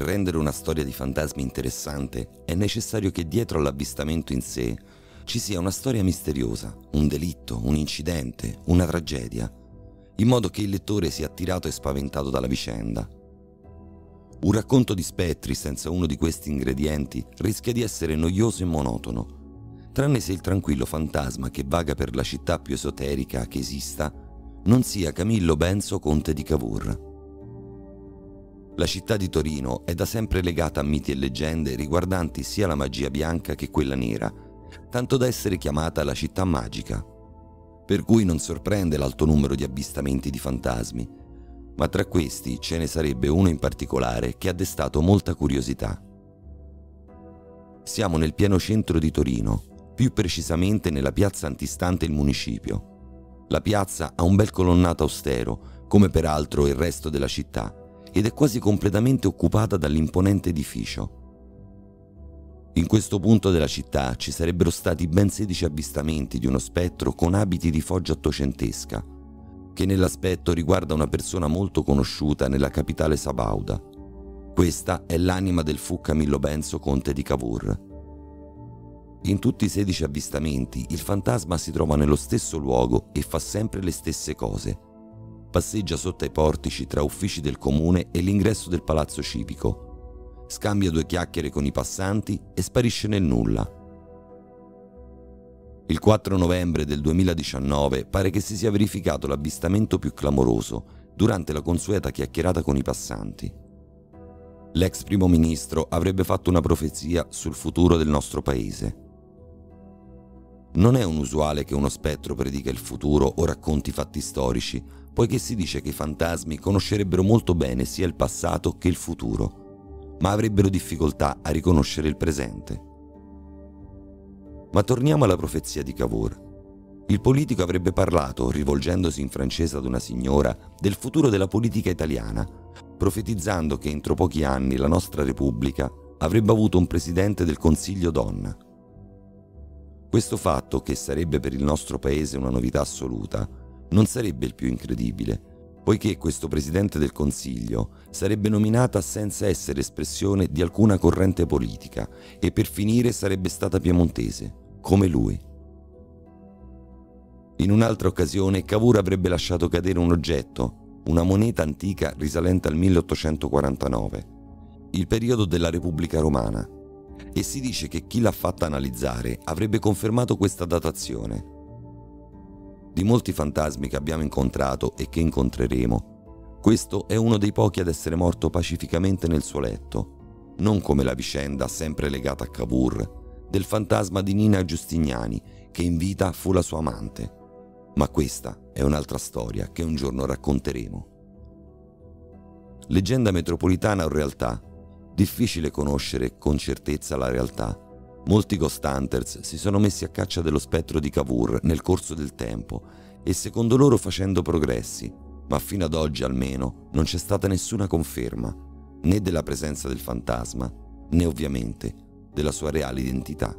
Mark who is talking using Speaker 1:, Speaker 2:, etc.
Speaker 1: Per rendere una storia di fantasmi interessante è necessario che dietro all'avvistamento in sé ci sia una storia misteriosa, un delitto, un incidente, una tragedia, in modo che il lettore sia attirato e spaventato dalla vicenda. Un racconto di spettri senza uno di questi ingredienti rischia di essere noioso e monotono, tranne se il tranquillo fantasma che vaga per la città più esoterica che esista non sia Camillo Benso, conte di Cavour. La città di Torino è da sempre legata a miti e leggende riguardanti sia la magia bianca che quella nera, tanto da essere chiamata la città magica. Per cui non sorprende l'alto numero di avvistamenti di fantasmi, ma tra questi ce ne sarebbe uno in particolare che ha destato molta curiosità. Siamo nel pieno centro di Torino, più precisamente nella piazza antistante il municipio. La piazza ha un bel colonnato austero, come peraltro il resto della città, ed è quasi completamente occupata dall'imponente edificio. In questo punto della città ci sarebbero stati ben 16 avvistamenti di uno spettro con abiti di foggia ottocentesca, che nell'aspetto riguarda una persona molto conosciuta nella capitale sabauda. Questa è l'anima del fu Camillo Benso, conte di Cavour. In tutti i 16 avvistamenti il fantasma si trova nello stesso luogo e fa sempre le stesse cose, passeggia sotto ai portici tra uffici del comune e l'ingresso del palazzo civico, scambia due chiacchiere con i passanti e sparisce nel nulla. Il 4 novembre del 2019 pare che si sia verificato l'avvistamento più clamoroso durante la consueta chiacchierata con i passanti. L'ex primo ministro avrebbe fatto una profezia sul futuro del nostro paese. Non è unusuale che uno spettro predica il futuro o racconti fatti storici, poiché si dice che i fantasmi conoscerebbero molto bene sia il passato che il futuro, ma avrebbero difficoltà a riconoscere il presente. Ma torniamo alla profezia di Cavour. Il politico avrebbe parlato, rivolgendosi in francese ad una signora, del futuro della politica italiana, profetizzando che entro pochi anni la nostra Repubblica avrebbe avuto un presidente del Consiglio donna. Questo fatto, che sarebbe per il nostro paese una novità assoluta, non sarebbe il più incredibile, poiché questo Presidente del Consiglio sarebbe nominata senza essere espressione di alcuna corrente politica e per finire sarebbe stata piemontese, come lui. In un'altra occasione Cavour avrebbe lasciato cadere un oggetto, una moneta antica risalente al 1849, il periodo della Repubblica Romana, e si dice che chi l'ha fatta analizzare avrebbe confermato questa datazione di molti fantasmi che abbiamo incontrato e che incontreremo, questo è uno dei pochi ad essere morto pacificamente nel suo letto, non come la vicenda sempre legata a Cavour del fantasma di Nina Giustignani che in vita fu la sua amante. Ma questa è un'altra storia che un giorno racconteremo. Leggenda metropolitana o realtà? Difficile conoscere con certezza la realtà Molti Ghost Hunters si sono messi a caccia dello spettro di Cavour nel corso del tempo e secondo loro facendo progressi, ma fino ad oggi almeno non c'è stata nessuna conferma, né della presenza del fantasma, né ovviamente della sua reale identità.